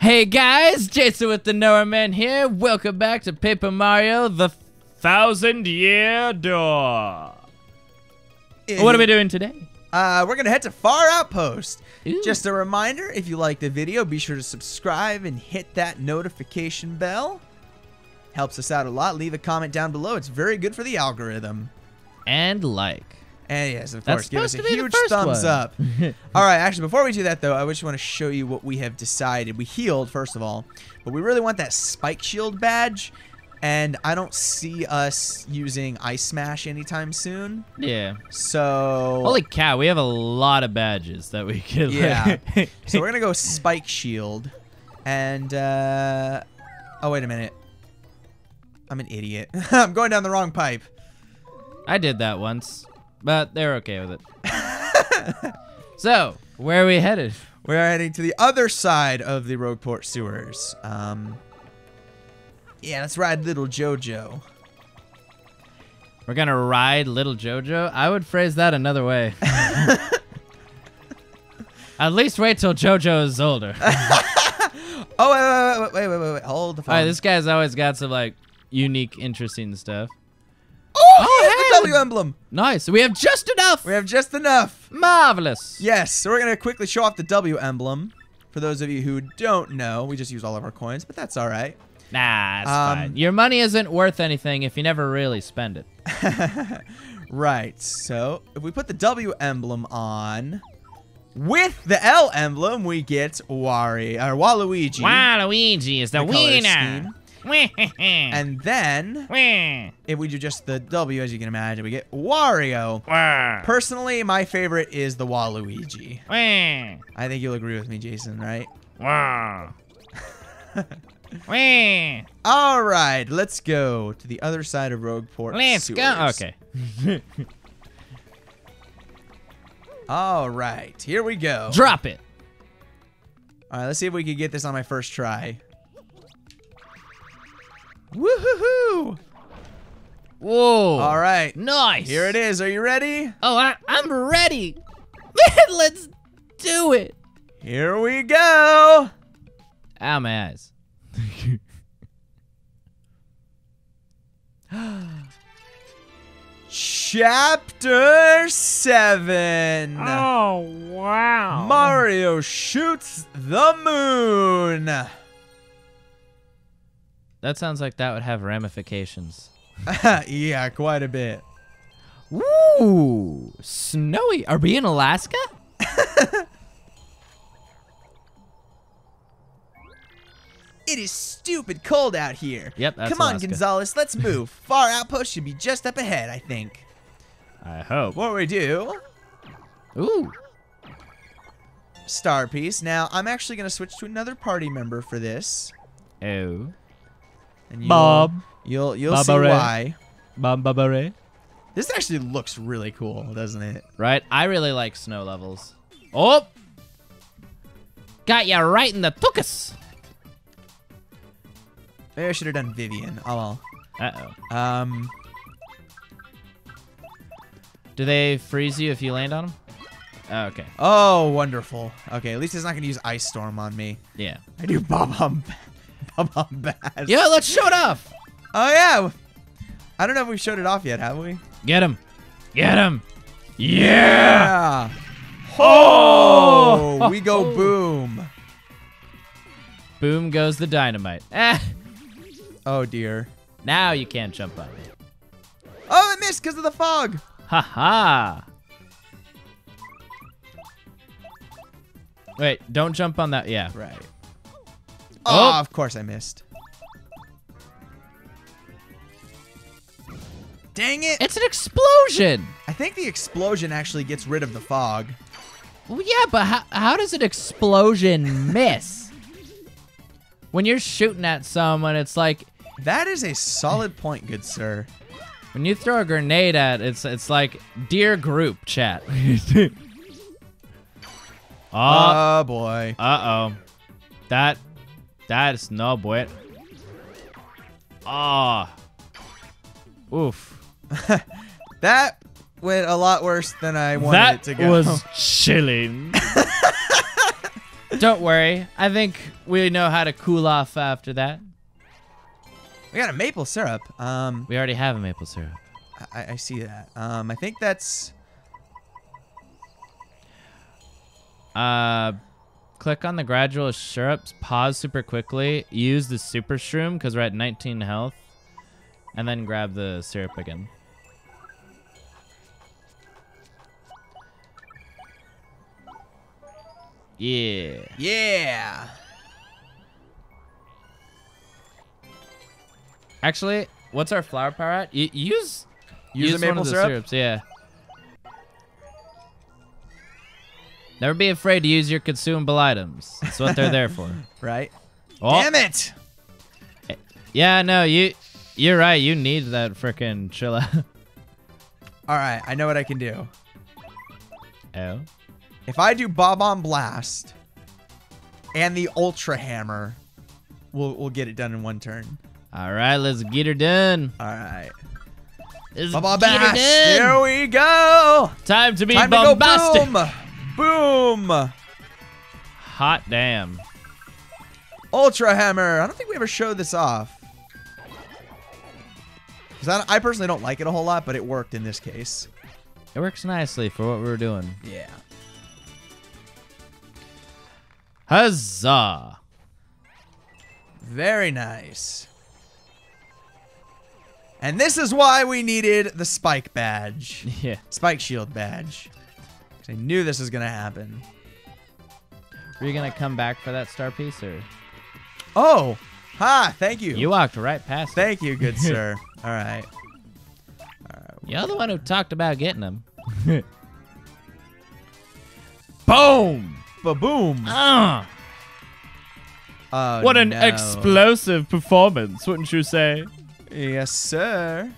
Hey guys, Jason with the Nowhere Men here. Welcome back to Paper Mario: The Thousand Year Door. What are we doing today? Uh, we're gonna head to Fahr Outpost. Ooh. Just a reminder, if you like the video, be sure to subscribe and hit that notification bell. Helps us out a lot. Leave a comment down below. It's very good for the algorithm. And like. And yes, of course, give us a supposed to be the huge thumbs one. up. all right, actually, before we do that, though, I just want to show you what we have decided. We healed, first of all, but we really want that Spike Shield badge, and I don't see us using Ice Smash anytime soon. Yeah. So, Holy cow, we have a lot of badges that we could. Yeah. so we're gonna go Spike Shield, and uh, oh wait a minute, I'm an idiot. I'm going down the wrong pipe. I did that once, but they're okay with it. so, where are we headed? We're heading to the other side of the Rogueport sewers. Um, yeah, let's ride little JoJo. We're gonna ride Little Jojo. I would phrase that another way. At least wait till Jojo is older. Oh wait, wait, wait, wait, wait, wait, wait. hold the phone. All right, this guy's always got some like unique, interesting stuff. oh, He has hey! the W emblem. Nice. We have just enough. We have just enough. Marvelous. Yes, so we're gonna quickly show off the W emblem. For those of you who don't know, we just use all of our coins, but that's all right. Nah, it's Um, fine. Your money isn't worth anything if you never really spend it. Right, so if we put the W emblem on, with the L emblem, we get Wari or Waluigi. Waluigi is the, The winner. And then, if we do just the W, as you can imagine, we get Wario. Personally, my favorite is the Waluigi. I think you'll agree with me, Jason, right? All right, let's go to the other side of Rogueport. Let's go. Okay. All right, here we go. Drop it. All right, let's see if we can get this on my first try. Woohoo! Whoa. All right, Nice. here it is. Are you ready? Oh, I, I'm ready. Let's do it. Here we go. Ow, my eyes. Chapter 7. Oh, wow. Mario shoots the moon. That sounds like that would have ramifications. yeah, quite a bit. Ooh, snowy. Are we in Alaska? It is stupid cold out here. Yep, that's Come on, Alaska. Gonzalez, let's move. Fahr Outpost should be just up ahead, I think. I hope. What we do, Ooh. star piece. Now, I'm actually going to switch to another party member for this. Oh. And you'll, Bob. You'll, you'll Bob see Array. why. Bambabare. This actually looks really cool, doesn't it? Right? I really like snow levels. Oh! Got ya right in the tuchus. Maybe I should have done Vivian. Oh Uh-oh. well. Um, Do they freeze you if you land on them? Oh, okay. oh, wonderful. Okay, at least it's not going to use Ice Storm on me. Yeah. I do Bob Hum, Bob Bass. Yeah, let's show it off. Oh, yeah. I don't know if we've showed it off yet, have we? Get him. Get him. Yeah. Yeah. Oh! Oh, we go boom. Boom goes the dynamite. Ah. Oh, dear. Now you can't jump on me. Oh, it missed because of the fog. Ha ha. Wait, don't jump on that. Yeah. Right. Oh. Oh, of course I missed. Dang it. It's an explosion. I think the explosion actually gets rid of the fog. Well, yeah, but how, how does an explosion miss? When you're shooting at someone, it's like That is a solid point, good sir. when you throw a grenade at it's it's like dear group chat. oh, Oh, boy. uh oh, that that is no boy. Ah, oof. That went a lot worse than I wanted that it to go. That was chilling. Don't worry. I think we know how to cool off after that. We got a maple syrup. Um, We already have a maple syrup. I, I see that. Um, I think that's. Uh, click on the gradual syrups. Pause super quickly. Use the super shroom because we're at 19 health, and then grab the syrup again. Yeah. Yeah. Actually, what's our flower power at? Use Use the one maple syrup? syrups. Yeah. Never be afraid to use your consumable items. That's what they're there for. Right. Oh, Damn it! yeah, no, you, you're right. You need that frickin' chilla. All right, I know what I can do. oh. If I do Bob-omb Blast and the Ultra Hammer, we'll we'll get it done in one turn. All right, let's get her done. All right. Let's Bob-omb Blast. Here we go. Time to be Time bombastic. to go boom. Boom. Hot damn. Ultra Hammer. I don't think we ever showed this off. Because I, I personally don't like it a whole lot, but it worked in this case. It works nicely for what we were doing. Yeah. Huzzah. Very nice. And this is why we needed the Spike badge. Yeah. Spike Shield badge. I knew this was going to happen. Were you gonna come back for that star piece or? Oh! Ha! Thank you. You walked right past it. Thank you, good sir. All right. All right. You're the one who talked about getting them. Boom! Ba-boom. Ah! Oh, what an no. explosive performance, wouldn't you say? Yes, sir.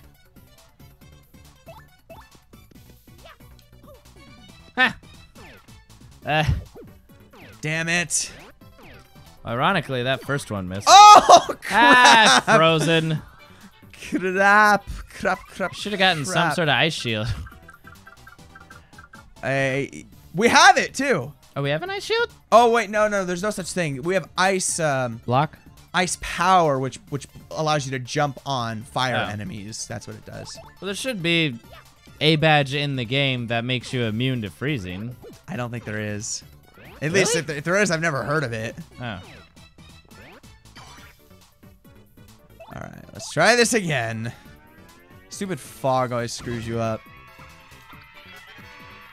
Ha! Uh, Damn it. ironically, that first one missed. Oh, ah, frozen. crap. Crap, crap. Should have gotten some sort of ice shield. I- we have it, too. Oh, we have an ice shield? Oh, wait. No, no. There's no such thing. We have ice... Um, Block? ice power, which which allows you to jump on fire Oh. enemies. That's what it does. Well, there should be a badge in the game that makes you immune to freezing. I don't think there is. At least if, if there is, I've never heard of it. Oh. All right, let's try this again. Stupid fog always screws you up.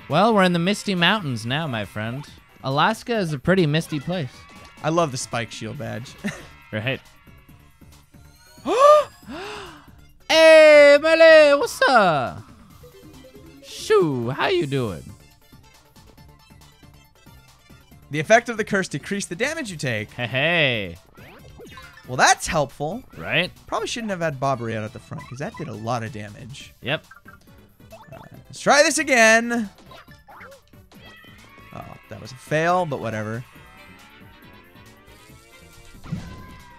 Well, we're in the Misty Mountains now, my friend. Alaska is a pretty misty place. I love the spike shield badge. Right. hey, Melee, what's up? Shoo, how you doing? the effect of the curse decrease the damage you take. Hey, hey. Well, that's helpful. Right? Probably shouldn't have had Bobbery out at the front because that did a lot of damage. Yep. Let's try this again. Oh, that was a fail, but whatever.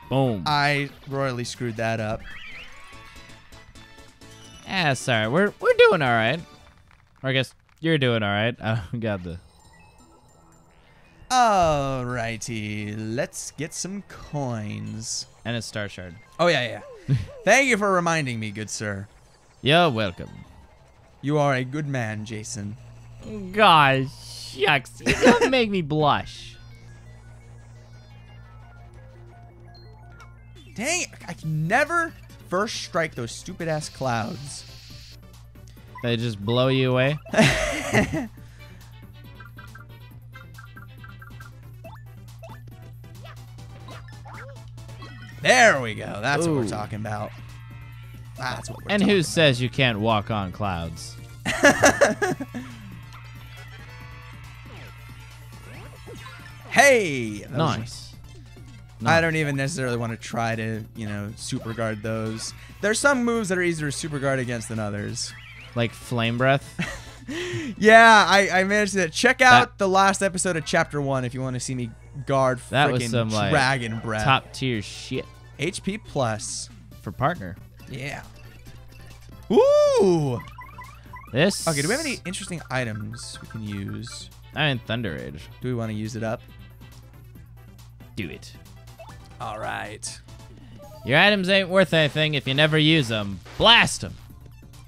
Boom. I royally screwed that up. Ah, sorry. We're we're doing all right. Or I guess you're doing all right. I got the. Alrighty, let's get some coins. And a star shard. Oh yeah, yeah. Thank you for reminding me, good sir. You're welcome. You are a good man, Jason. Gosh, shucks. You don't make me blush. Dang, I can never first strike those stupid ass clouds. They just blow you away. There we go. That's what we're talking about. That's what we're And who says you can't walk on clouds? Hey! Nice. I don't even necessarily want to try to, you know, super guard those. There's some moves that are easier to super guard against than others. Like flame breath. Yeah, I, I managed to check out That- the last episode of chapter one if you want to see me guard That was some, like, dragon breath. Top tier shit HP plus. for partner. Yeah. Ooh. This. Okay, do we have any interesting items we can use? I mean, Thunder Rage. Do we want to use it up? Do it. All right. Your items ain't worth anything if you never use them. Blast them.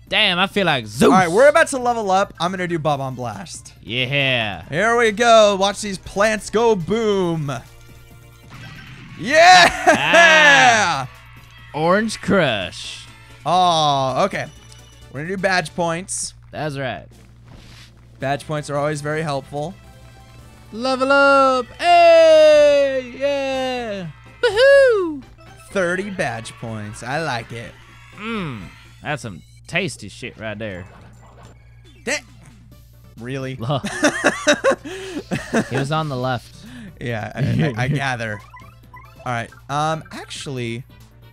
Damn, I feel like Zeus. All right, we're about to level up. I'm gonna do Bob-omb Blast. Yeah. Here we go. Watch these plants go boom. Yeah! Ah. Orange Crush. Oh, okay. We're gonna do badge points. That's right. Badge points are always very helpful. Level up. Hey, yeah. Woohoo. 30 badge points. I like it. Mmm. That's some tasty shit right there. Da- really? he was on the left. Yeah, I, I, I gather. All right. Um, actually,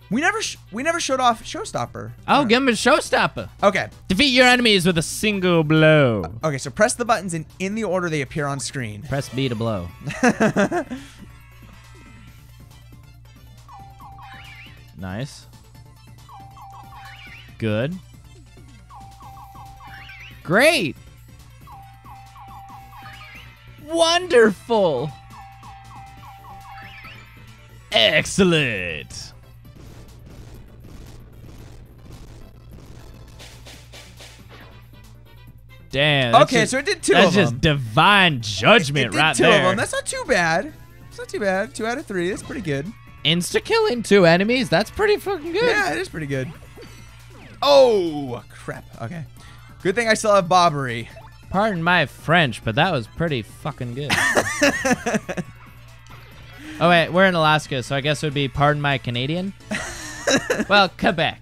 we never sh- we never showed off Showstopper. Oh, give him a showstopper. Okay. Defeat your enemies with a single blow. Okay. So press the buttons in in the order they appear on screen. Press B to blow. nice. Good. Great. Wonderful. Excellent. Damn. Okay, just- so it did two That's just divine judgment it did right two there. of them. That's not too bad. It's not too bad. Two out of three. That's pretty good. Insta killing two enemies. That's pretty fucking good. Yeah, it is pretty good. Oh crap. Okay. Good thing I still have Bobbery. Pardon my French, but that was pretty fucking good. oh wait, we're in Alaska, so I guess it would be pardon my Canadian. well, Quebec.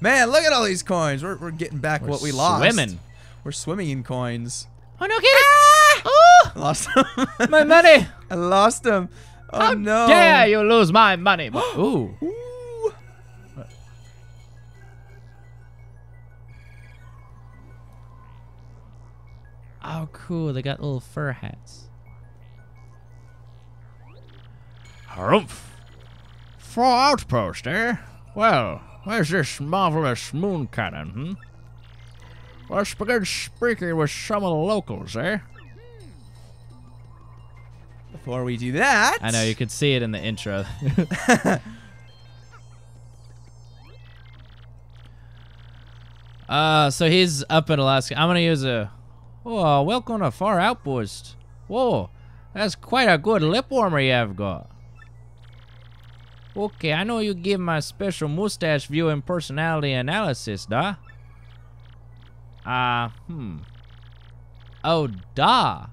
Man, look at all these coins. We're, we're getting back We're what we lost. swimming. We're swimming in coins. Oh no, get it! Ah! Oh, Lost them. my money! I lost them. Oh How no. dare you lose my money? Ooh. Ooh. Oh, cool. They got little fur hats. Harumph. Fahr outpost, eh? Well, where's this marvelous moon cannon, hmm? Let's begin speaking with some of the locals, eh? Before we do that. I know, you could see it in the intro. uh, so he's up in Alaska. I'm gonna use a. Oh, welcome to Fahr Outpost. Whoa, that's quite a good lip warmer you have got. Okay, I know you give my special mustache viewing personality analysis, da. Uh, hmm. Oh, da.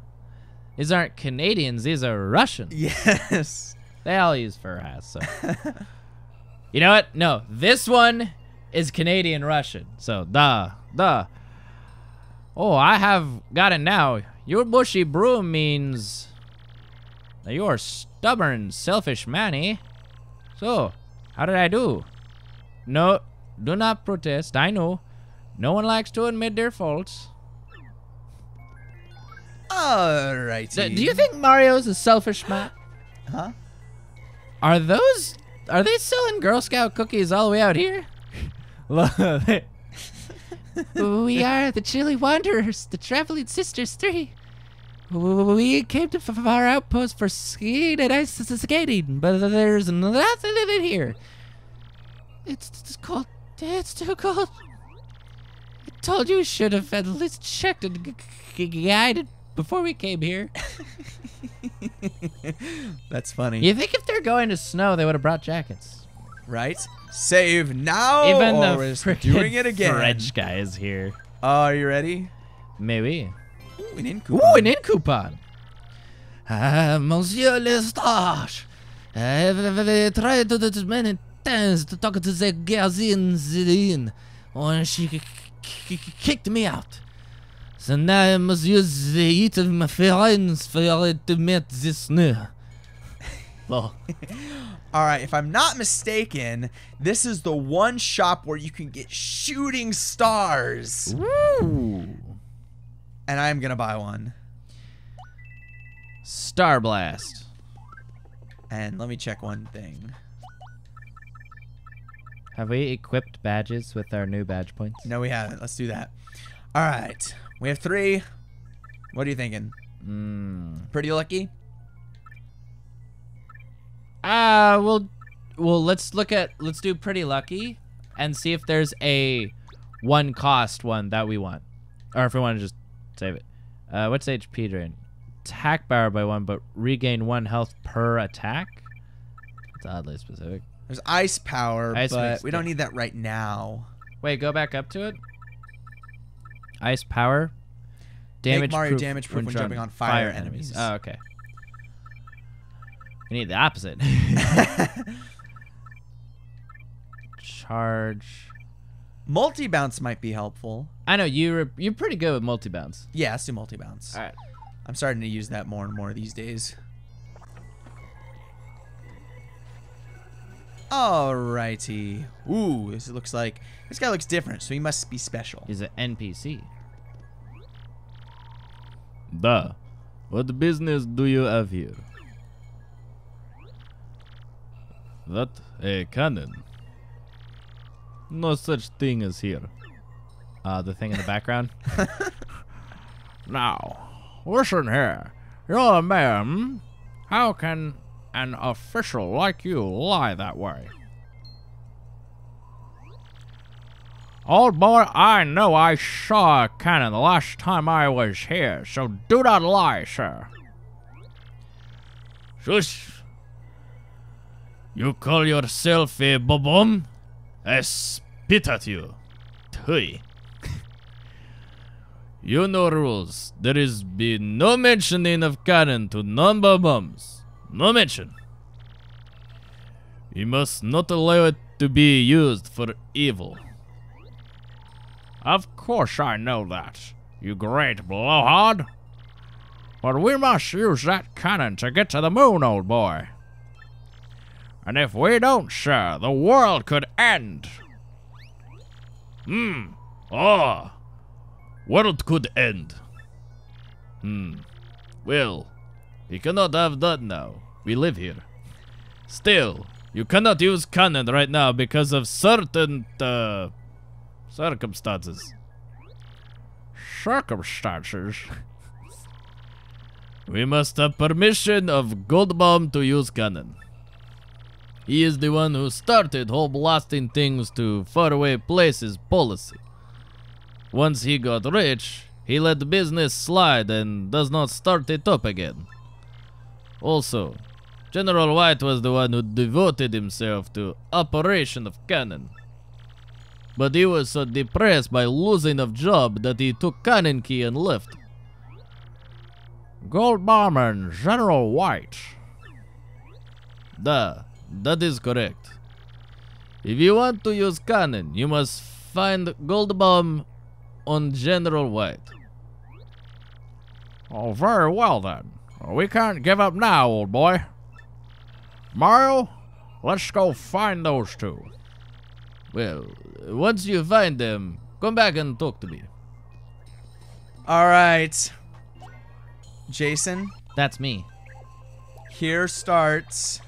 These aren't Canadians, these are Russians. Yes. They all use fur hats, so. you know what? No, this one is Canadian Russian. So, da, duh. Oh, I have got it now. Your bushy broom means that you're a stubborn, selfish man, eh? So, how did I do? No, do not protest. I know. No one likes to admit their faults. Alrighty. Do, do you think Mario's a selfish man? Huh? Are those? Are they selling Girl Scout cookies all the way out here? We are the Chili Wanderers, the Traveling Sisters Three. We came to Fahr Outpost for skiing and ice skating, but there's nothing in it here. It's, it's cold. It's too cold. I told you we should have at least checked and guided before we came here. That's funny. You think if they're going to snow, they would have brought jackets? Right? Save now Even or the frickin' doing it again. French guy is here. Oh, are you ready? Maybe. Ooh, an in Ooh, an in coupon. Ah, Monsieur Lestage. I've tried to do many times to talk to the gazine Zidane. Oh, she k- k- k- kicked me out. So now I must use the heat of my friends for to meet this new. Lol. All right, if I'm not mistaken, this is the one shop where you can get shooting stars. Woo! And I'm going to buy one. Star Blast. And let me check one thing. Have we equipped badges with our new badge points? No, we haven't. Let's do that. All right. We have three. What are you thinking? Mm. Pretty lucky? Uh, well, well, let's look at let's do pretty lucky and see if there's a one cost one that we want, or if we want to just save it. Uh, what's HP drain? Attack power by one, but regain one health per attack. It's oddly specific. There's ice power, Ice but we don't need that right now. Wait, go back up to it. Ice power. Make Damage Mario proof damage proof when drawn- jumping on fire enemies. Oh, okay. We need the opposite. Charge. multi bounce might be helpful. I know you're you're pretty good with multi bounce. Yeah, let's do multi bounce. All right. I'm starting to use that more and more these days. Alrighty. Ooh, this looks like this guy looks different, so he must be special. He's an NPC. Duh. What business do you have here? That a cannon. No such thing as here. Uh, the thing in the background. now, listen here. You're a man. How can an official like you lie that way? Old boy, I know I saw a cannon the last time I was here, so do not lie, sir. Shush. You call yourself a Bob-omb? I spit at you. Tui. you know rules. There is be no mentioning of cannon to non-Bob-ombs. No mention. You must not allow it to be used for evil. Of course I know that, you great blowhard. But we must use that cannon to get to the moon, old boy. And if we don't, sir, the world could end. Hmm. Ah. World could end. Hmm. Well, we cannot have that now. We live here. Still, you cannot use cannon right now because of certain uh, circumstances. Circumstances. we must have permission of Goldbaum to use cannon. He is the one who started whole blasting things to faraway places policy. Once he got rich, he let the business slide and does not start it up again. Also, General White was the one who devoted himself to operation of cannon. But he was so depressed by losing of job that he took cannon key and left. Gold and General White. Duh, that is correct. If you want to use cannon, you must find Gold Bomb on General White. Oh, very well then. We can't give up now, old boy. Mario, let's go find those two. Well, once you find them, come back and talk to me. Alright. Jason, That's me. here starts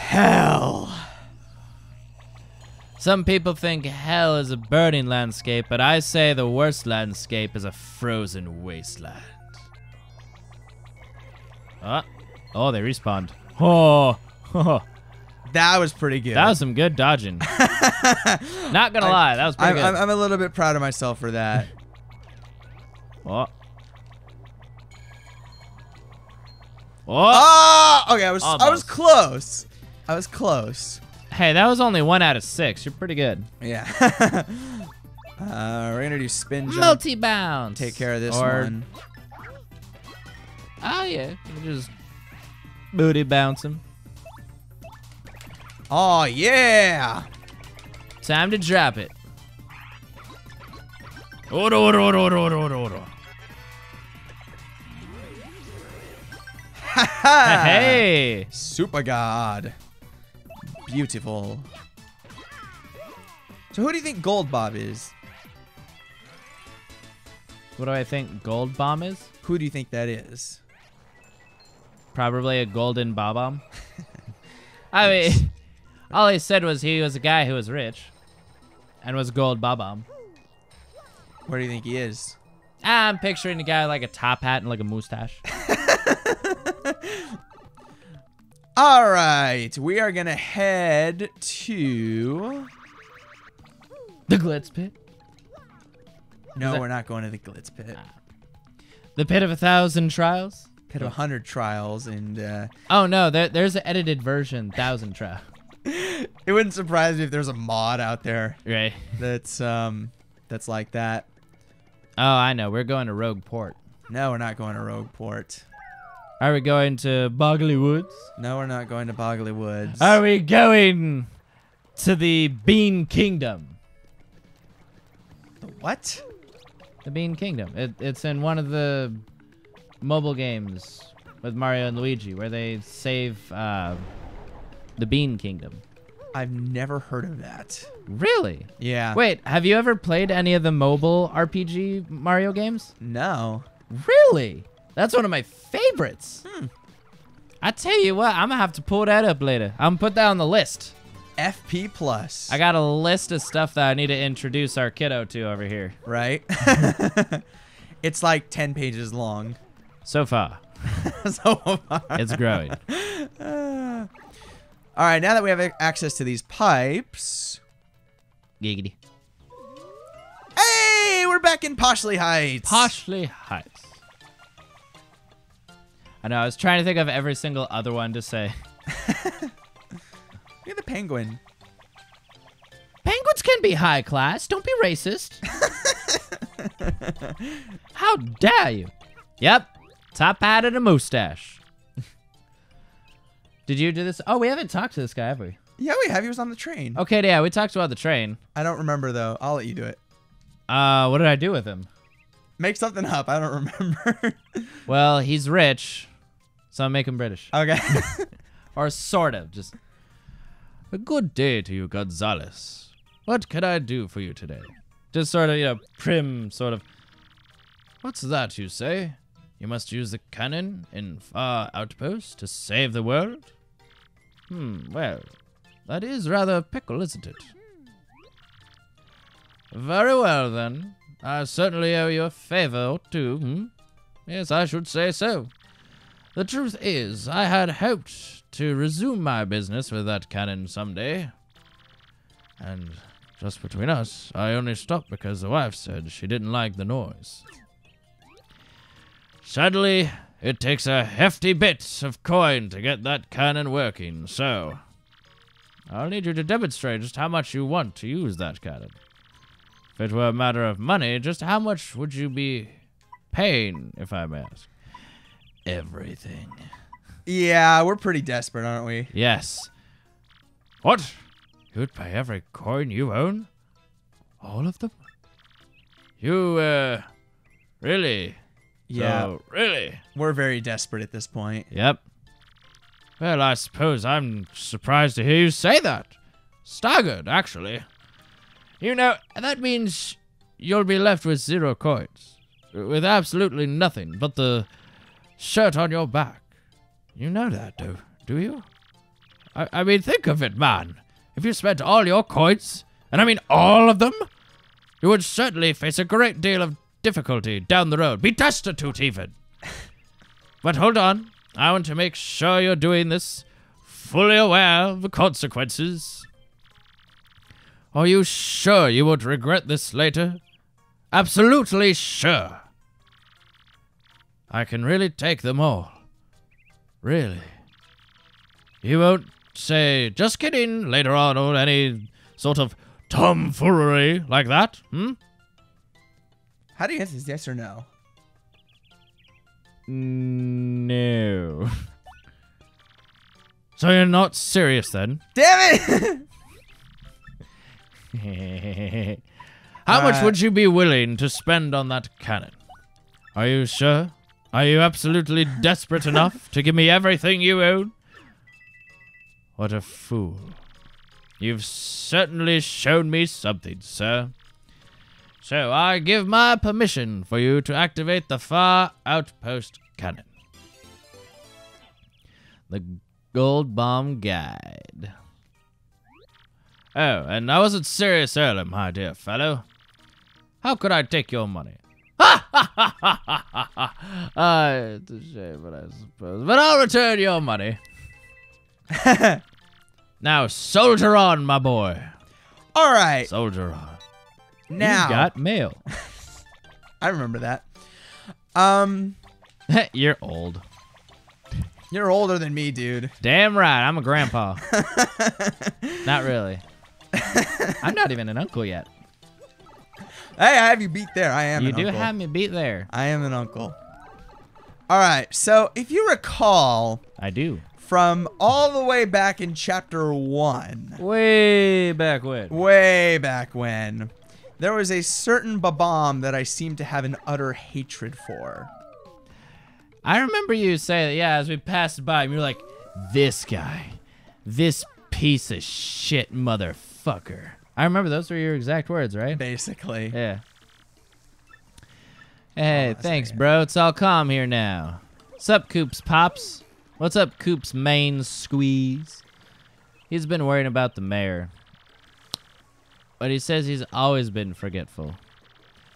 hell. Some people think hell is a burning landscape, but I say the worst landscape is a frozen wasteland. Ah. Oh, they respawned. Oh, That was pretty good. that was some good dodging. Not gonna lie, that was pretty I'm, good. I'm, I'm a little bit proud of myself for that. oh. Oh. oh, okay. I was I was close. I was close. Hey, that was only one out of six. You're pretty good. Yeah. uh, we're gonna do spin jump. Multi bounce. Take care of this or, one. Oh yeah, just booty bounce him. Oh yeah. Time to drop it. Oro, oro, oro, oro, oro, oro. Hey, Super God. Beautiful. So who do you think Gold Bob is? what do I think Gold Bomb is? Who do you think that is? Probably a golden bob bomb. I mean, all he said was he was a guy who was rich, and was gold bob bomb. Where do you think he is? I'm picturing a guy with like a top hat and like a mustache. All right, we are gonna head to. The Glitz Pit. No, that- we're not going to the Glitz Pit. The Pit of a Thousand Trials. Pit of a hundred trials, and uh, Oh no, there, there's an edited version, Thousand Trial. it wouldn't surprise me if there's a mod out there Right. that's um that's like that. Oh, I know. We're going to Rogueport. No, we're not going to Rogueport. Are we going to Boggly Woods? No, we're not going to Boggly Woods. Are we going to the Bean Kingdom? what? The Bean Kingdom. It, it's in one of the mobile games with Mario and Luigi where they save uh, the Bean Kingdom. I've never heard of that. Really? Yeah. Wait, have you ever played any of the mobile RPG Mario games? No. Really? That's one of my favorites. I tell you what, I'm gonna have to pull that up later. I'm gonna put that on the list. FP plus. I got a list of stuff that I need to introduce our kiddo to over here. right. it's like ten pages long. So far, so. Far. It's growing. Uh, all right. Now that we have access to these pipes. Giggity. Hey, we're back in Poshly Heights. Poshly Heights. I know. I was trying to think of every single other one to say. Look at the penguin. Penguins can be high class. Don't be racist. How dare you? Yep. Top hat and a mustache. Did you do this? Oh, we haven't talked to this guy, have we? Yeah, we have. He was on the train. Okay, yeah, we talked about the train. I don't remember though. I'll let you do it. Uh, what did I do with him? Make something up. I don't remember. Well, he's rich, so I make him British. okay. Or sort of, just. A good day to you, Gonzalez. What can I do for you today? Just sort of, you know, prim, sort of. What's that you say? You must use the cannon in Fahr outpost to save the world? Hmm, well, that is rather a pickle, isn't it? Very well, then. I certainly owe you a favor or two, hmm? Yes, I should say so. The truth is, I had hoped to resume my business with that cannon someday. And just between us, I only stopped because the wife said she didn't like the noise. Sadly, it takes a hefty bit of coin to get that cannon working, so I'll need you to demonstrate just how much you want to use that cannon. If it were a matter of money, just how much would you be paying, if I may ask? Everything. yeah, we're pretty desperate, aren't we? Yes. What? You'd pay every coin you own? All of them? You, uh, really? Yeah. So, really? We're very desperate at this point. Yep. Well, I suppose I'm surprised to hear you say that. Staggered, actually. You know, that means you'll be left with zero coins. With absolutely nothing but the shirt on your back. You know that, do, do you? I, I mean, think of it, man. If you spent all your coins, and I mean all of them, you would certainly face a great deal of difficulty down the road. Be destitute, even. But hold on. I want to make sure you're doing this fully aware of the consequences. Are you sure you won't regret this later? Absolutely sure. I can really take them all. Really. You won't say, just kidding, later on, or any sort of tomfoolery like that, hmm? How do you answer this? Yes or no? No. so you're not serious then? Damn it! How much Uh, would you be willing to spend on that cannon? Are you sure? Are you absolutely desperate enough to give me everything you own? What a fool. You've certainly shown me something, sir. So I give my permission for you to activate the Fahr Outpost Cannon. The Gold Bomb Guide. Oh, and I wasn't serious earlier, my dear fellow. How could I take your money? Ah, it's a shame, but I suppose. But I'll return your money. Now soldier on, my boy. All right. Soldier on. now You got mail. I remember that. Um, You're old. you're older than me, dude. Damn right, I'm a grandpa. not really. I'm not even an uncle yet. Hey, I have you beat there. I am. You do uncle. have me beat there. I am an uncle. All right. So if you recall I do. from all the way back in chapter one, Way back when. way back when, there was a certain Bob-omb that I seemed to have an utter hatred for. I remember you saying, yeah, as we passed by him, you were like, this guy, this piece of shit motherfucker. I remember those were your exact words, right? Basically. Yeah. Hey, oh, that's thanks, bro. It's all calm here now. What's up, Koops Pops? What's up, Koops main squeeze? He's been worrying about the mayor. But he says he's always been forgetful.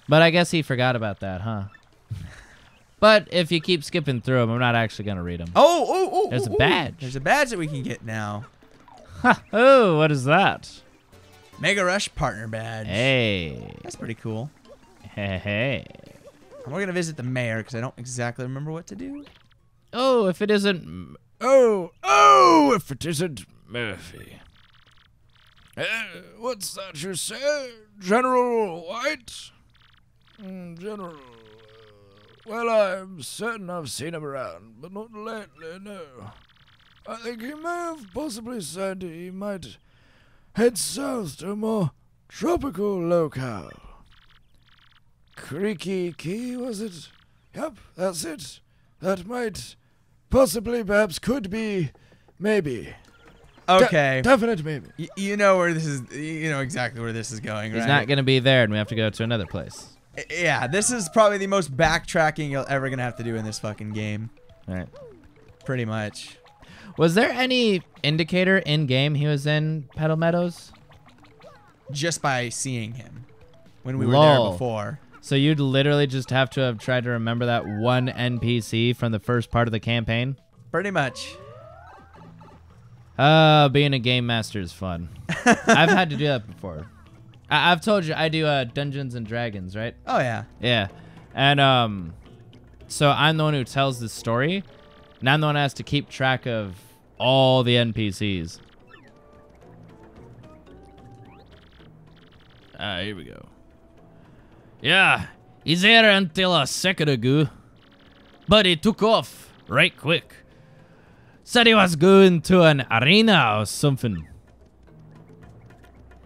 But I guess he forgot about that, huh? but if you keep skipping through them, I'm not actually going to read them. Oh, oh, oh. There's a oh, oh. badge. There's a badge that we can get now. Ha, oh, what is that? Mega Rush Partner Badge. Hey. That's pretty cool. Hey, hey. And we're going to visit the mayor because I don't exactly remember what to do. Oh, if it isn't. Oh, oh, if it isn't Murphy. Uh, what's that you say? General White? Mm, General. uh, Well, I'm certain I've seen him around, but not lately, no. I think he may have possibly said he might head south to a more tropical locale. Creaky Key, was it? Yep, that's it. That might, possibly, perhaps, could be, maybe. De- Okay. definite maybe. Y- you know where this is. You know exactly where this is going, He's right? not going to be there, and we have to go to another place. Yeah, this is probably the most backtracking you're ever gonna have to do in this fucking game. All right. Pretty much. Was there any indicator in game he was in Petal Meadows? Just by seeing him when we were there before. So you'd literally just have to have tried to remember that one NPC from the first part of the campaign? Pretty much. Uh, being a game master is fun. I've had to do that before. I- I've told you I do uh, Dungeons and Dragons, right? Oh yeah. Yeah. And um so I'm the one who tells the story, and I'm the one who has to keep track of all the NPCs. Ah, here we go. Yeah, he's there until a second ago. But he took off right quick. Said he was going to an arena or something.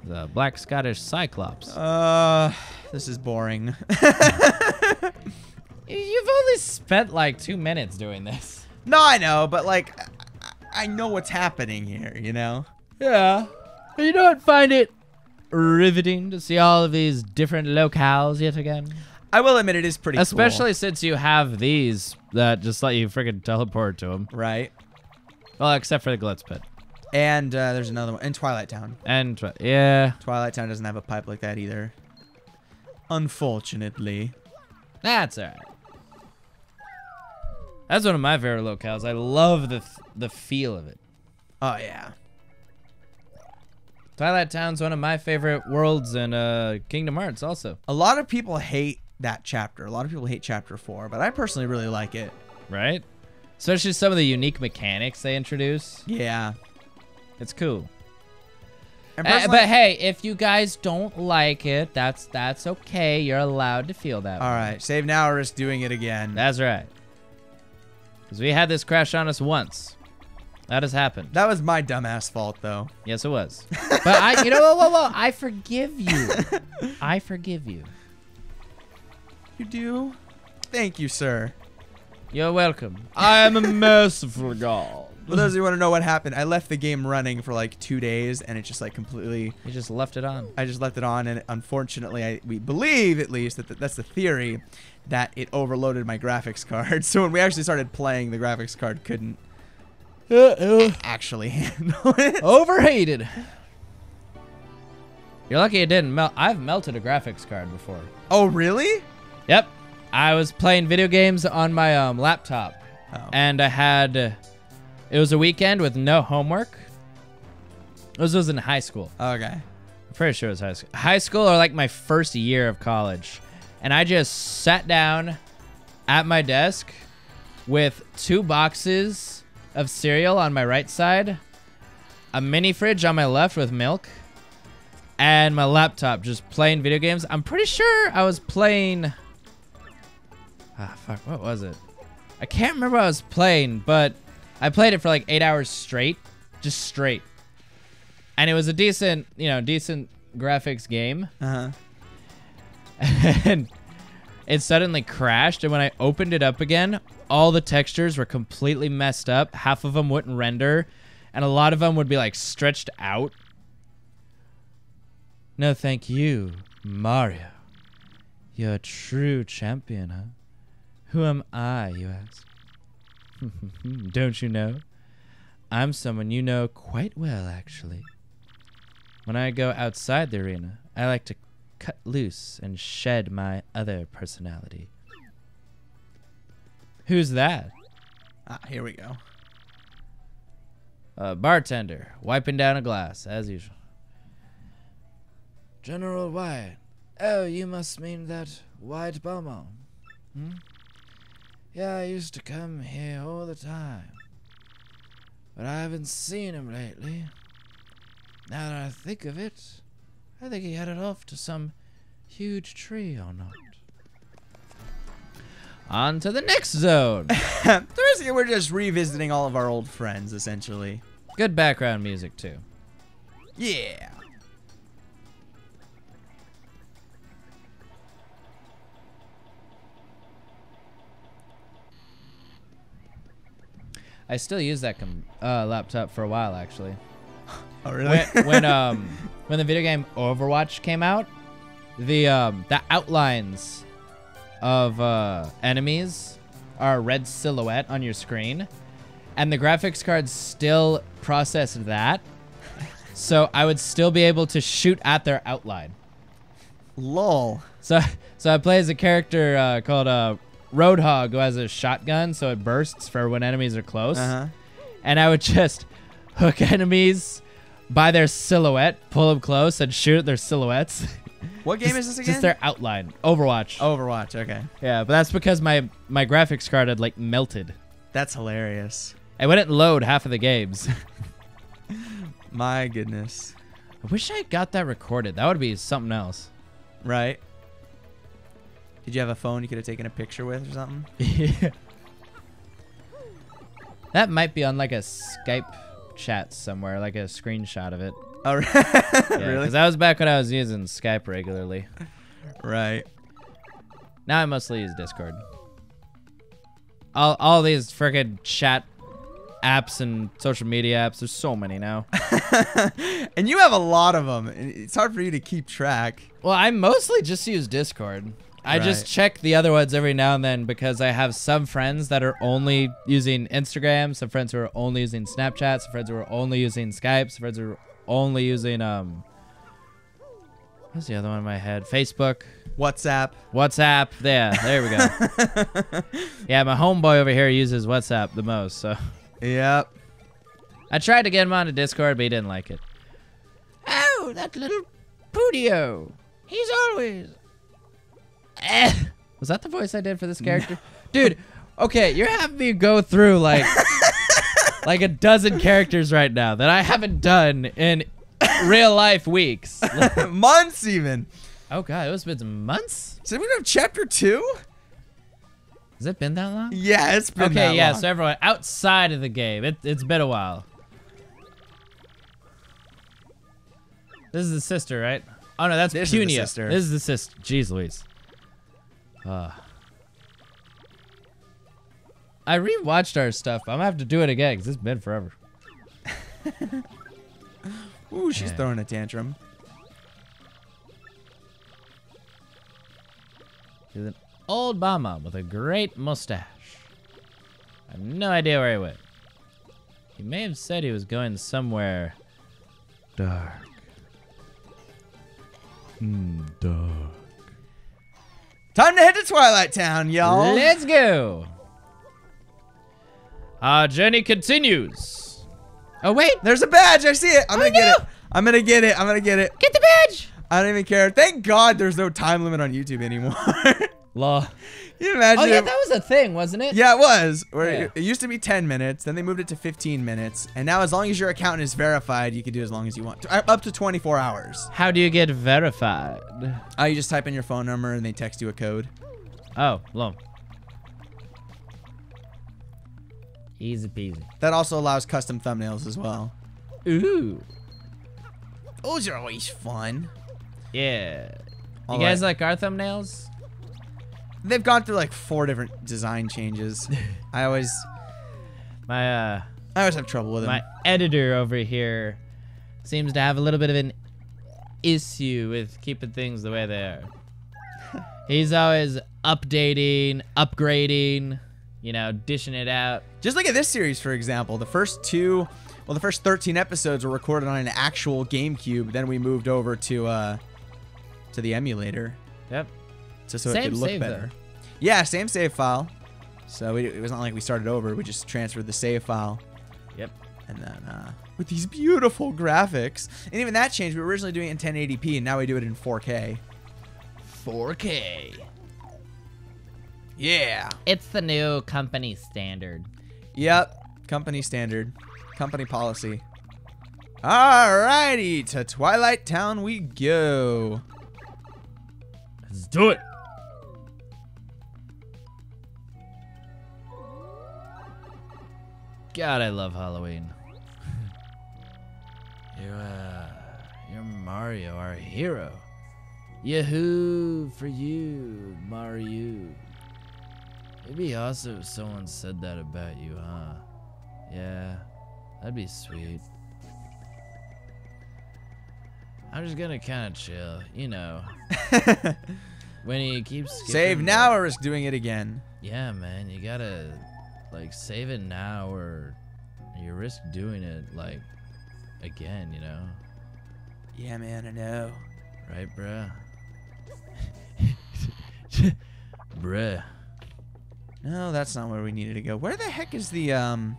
The Black Scottish Cyclops. Uh, this is boring. You've only spent like two minutes doing this. no, I know, but like, I- know what's happening here. You know. Yeah. But you don't find it riveting to see all of these different locales yet again? I will admit it is pretty. cool, Especially since you have these that just let you freaking teleport to them. right. Well, except for the Glitz Pit. And uh, there's another one in Twilight Town. And, tw- yeah, Twilight Town doesn't have a pipe like that either. Unfortunately. that's alright. That's one of my favorite locales. I love the th- the feel of it. Oh yeah. Twilight Town's one of my favorite worlds in uh, Kingdom Hearts also. A lot of people hate that chapter. A lot of people hate chapter four, but I personally really like it. Right? Especially some of the unique mechanics they introduce. Yeah. It's cool. Uh, but hey, if you guys don't like it, that's that's okay. You're allowed to feel that. all way. right, save now or risk doing it again. That's right. Because we had this crash on us once. That has happened. that was my dumbass fault, though. Yes, it was. but I, you know, whoa, whoa, whoa! I forgive you. I forgive you. You do? Thank you, sir. You're welcome. I am a merciful God. For those of you who want to know what happened, I left the game running for like two days, and it just like completely. You just left it on. I just left it on, and unfortunately, I we believe at least that th- that's the theory that it overloaded my graphics card. So when we actually started playing, the graphics card couldn't actually handle it. Overheated. You're lucky it didn't melt. I've melted a graphics card before. Oh, really? Yep. I was playing video games on my um, laptop, Oh. and I had It was a weekend with no homework. This was in high school. Okay. I'm pretty sure it was high school. High school or like my first year of college. And I just sat down at my desk with two boxes of cereal on my right side, a mini fridge on my left with milk, and my laptop just playing video games. I'm pretty sure I was playing. Ah, fuck, what was it? I can't remember what I was playing, but I played it for like eight hours straight, just straight. And it was a decent, you know, decent graphics game. Uh huh. and it suddenly crashed and when i opened it up again all the textures were completely messed up half of them wouldn't render and a lot of them would be like stretched out no thank you mario you're a true champion huh who am i you ask don't you know i'm someone you know quite well actually when i go outside the arena i like to cut loose and shed my other personality. Who's that? Ah, here we go. A bartender, wiping down a glass, as usual. General White. Oh, you must mean that White Bob-omb. Hmm? Yeah, I used to come here all the time. But I haven't seen him lately. Now that I think of it, I think he headed off to some huge tree or not. On to the next zone. basically, we're just revisiting all of our old friends, essentially. Good background music, too. Yeah. I still use that com- uh, laptop for a while, actually. Oh, really? when, when um when the video game Overwatch came out, the um the outlines of uh enemies are a red silhouette on your screen, and the graphics card still processed that, so I would still be able to shoot at their outline. Lol. So so I play as a character uh, called uh, Roadhog who has a shotgun, so it bursts for when enemies are close, Uh huh. and I would just hook enemies by their silhouette, pull them close, and shoot at their silhouettes. What game Just- is this again? Just their outline. Overwatch. Overwatch. Okay. Yeah, but that's because my my graphics card had like melted. That's hilarious. I wouldn't load half of the games. My goodness. I wish I got that recorded. That would be something else. Right? Did you have a phone you could have taken a picture with or something? yeah. That might be on like a Skype chat somewhere, like a screenshot of it. Oh, right. Yeah, really? Because that was back when I was using Skype regularly. Right. Now I mostly use Discord. All all these freaking chat apps and social media apps. There's so many now. and you have a lot of them. It's hard for you to keep track. Well, I mostly just use Discord. I just check the other ones every now and then because I have some friends that are only using Instagram, some friends who are only using Snapchat, some friends who are only using Skype, some friends who are only using um what's the other one in my head? Facebook, WhatsApp. WhatsApp. Yeah, there we go. yeah, my homeboy over here uses WhatsApp the most, so Yep. I tried to get him onto Discord, but he didn't like it. Oh, that little Pudio. He's always. Eh. Was that the voice I did for this character? Dude, okay, you're having me go through like like a dozen characters right now that I haven't done in real life weeks. Months even. oh god, it was been months? So we have chapter two? Has it been that long? Yeah, it's been Okay, yeah, long. so everyone outside of the game, it, it's been a while. This is the sister, right? Oh no, that's This is the sister. This is the sister. Jeez Louise. Uh. I rewatched our stuff. I'm gonna have to do it again because it's been forever. Ooh, she's Yeah. throwing a tantrum. He's an old mama with a great mustache. I have no idea where he went. He may have said he was going somewhere dark. Hmm, dark. Time to head to Twilight Town, y'all. Let's go. Our journey continues. Oh wait, There's a badge. I see it. I'm oh, gonna Oh, get it. I'm gonna get it. I'm gonna get it. get the badge. I don't even care. Thank God there's no time limit on YouTube anymore. Law. you imagine? Oh yeah, if- that was a thing, wasn't it? yeah, it was. Where Yeah. it, it used to be 10 minutes, then they moved it to 15 minutes, and now as long as your account is verified, you can do as long as you want, Uh, up to 24 hours. How do you get verified? Uh, you just type in your phone number and they text you a code. Oh, law. Easy peasy. That also allows custom thumbnails as well. Ooh. Those are always fun. Yeah. All you guys right. like our thumbnails? They've gone through like four different design changes. I always, My uh I always have trouble with them. my editor over here seems to have a little bit of an issue with keeping things the way they are. He's always updating, upgrading, you know, dishing it out. Just look at this series, for example. The first two, well, the first 13 episodes were recorded on an actual GameCube. Then we moved over to uh, to the emulator, Yep. Just so it Same could look save, better. though. Yeah, same save file. So we, it was not like we started over. We just transferred the save file, Yep. and then uh, with these beautiful graphics, and even that changed. We were originally doing it in 1080p, and now we do it in 4K. 4K. Yeah. It's the new company standard. Yep. Company standard. Company policy. Alrighty, to Twilight Town we go. Let's do it. God, I love Halloween. you're, uh, you're Mario, our hero. Yahoo for you, Mario. It'd be awesome if someone said that about you, huh? Yeah, that'd be sweet. I'm just gonna kind of chill, you know. When he keeps Save now or risk doing it again. Yeah, man, you gotta like save it now or you risk doing it like again, you know, Yeah, man, I know. right, bruh? bruh. No, that's not where we needed to go. Where the heck is the um?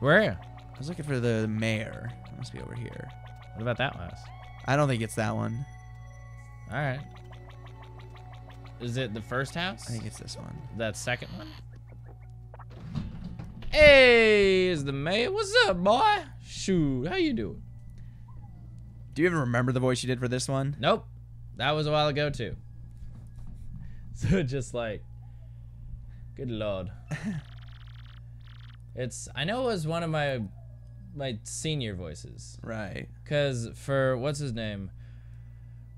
Where? I was looking for the mayor. It must be over here. What about that last? I don't think it's that one. All right. Is it the first house? I think it's this one. that second one. Hey, is the mayor? What's up, boy? Shoot, how you doing? Do you even remember the voice you did for this one? Nope. That was a while ago too. So just like good lord. it's I know it was one of my my senior voices. Right. Cause for what's his name?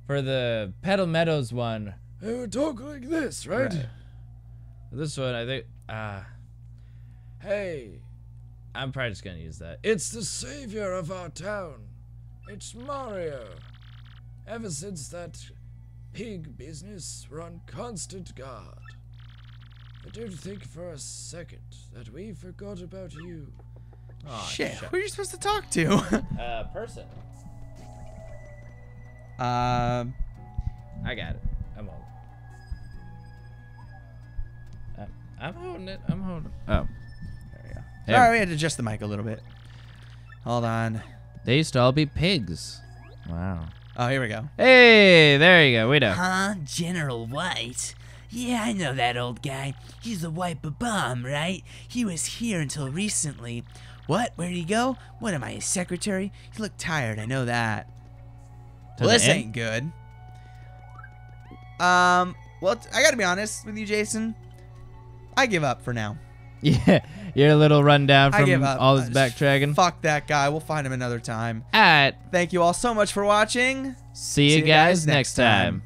For the Petal Meadows one. They would talk like this, right? Right. This one I think uh Hey, I'm probably just gonna use that. it's the savior of our town. It's Mario. Ever since that pig business, we're on constant guard. But don't think for a second that we forgot about you. Aw, shit. shut- Who are you supposed to talk to? Uh person. um. I got it. I'm holding it. I'm holding. Oh. There we go. There. Sorry, we had to adjust the mic a little bit. Hold on. They used to all be pigs. Wow. Oh, here we go. Hey, there you go. We know. Huh? General White? Yeah, I know that old guy. He's the white bomb, right? He was here until recently. What? Where'd he go? What am I, his secretary? He looked tired, I know that. To well, this end? ain't good. Um. Well, I gotta be honest with you, Jason. I give up for now. Yeah, your little rundown I from give up. all Uh, this backtracking. Fuck that guy. We'll find him another time. Alright, Thank you all so much for watching. see you guys next time.